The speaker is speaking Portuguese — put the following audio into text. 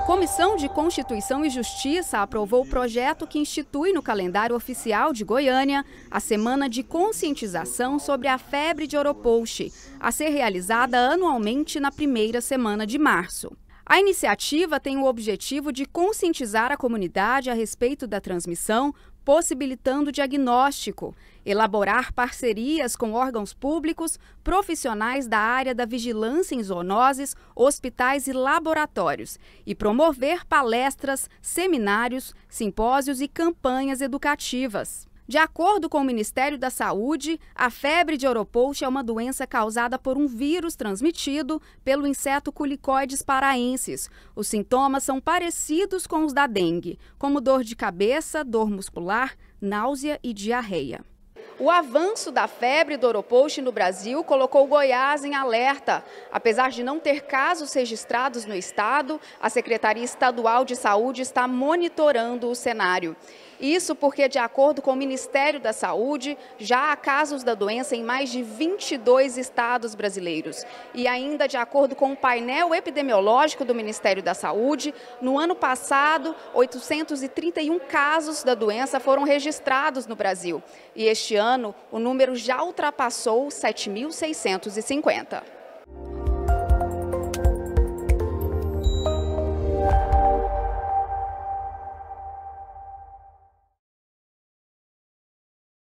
A Comissão de Constituição e Justiça aprovou o projeto que institui no calendário oficial de Goiânia a semana de conscientização sobre a febre de Oropouche, a ser realizada anualmente na primeira semana de março. A iniciativa tem o objetivo de conscientizar a comunidade a respeito da transmissão, possibilitando diagnóstico, elaborar parcerias com órgãos públicos, profissionais da área da vigilância em zoonoses, hospitais e laboratórios e promover palestras, seminários, simpósios e campanhas educativas. De acordo com o Ministério da Saúde, a febre de Oropouche é uma doença causada por um vírus transmitido pelo inseto Culicoides paraensis. Os sintomas são parecidos com os da dengue, como dor de cabeça, dor muscular, náusea e diarreia. O avanço da febre do Oropouche no Brasil colocou Goiás em alerta. Apesar de não ter casos registrados no estado, a Secretaria Estadual de Saúde está monitorando o cenário. Isso porque, de acordo com o Ministério da Saúde, já há casos da doença em mais de 22 estados brasileiros. E ainda, de acordo com o painel epidemiológico do Ministério da Saúde, no ano passado, 831 casos da doença foram registrados no Brasil. E este ano, o número já ultrapassou 7.650.